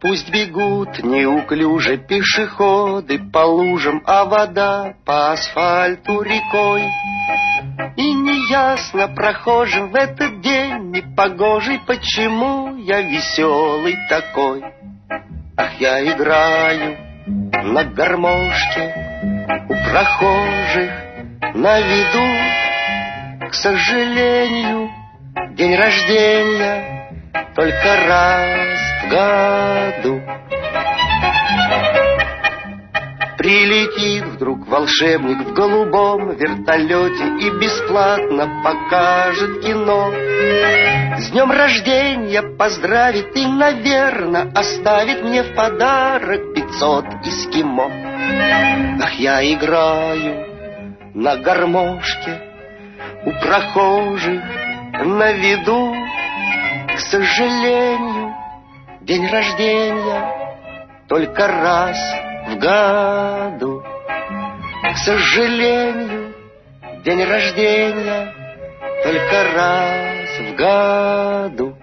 Пусть бегут неуклюже пешеходы по лужам, а вода по асфальту рекой. И неясно прохожим в этот день непогожий, почему я веселый такой. Ах, я играю на гармошке у прохожих на виду. К сожалению, день рождения только раз году. Прилетит вдруг волшебник в голубом вертолете И бесплатно покажет кино. С днем рождения поздравит и, наверное, Оставит мне в подарок пятьсот эскимо. Ах, я играю на гармошке У прохожих на виду. К сожалению, день рождения Только раз в году. К сожалению, день рождения только раз в году.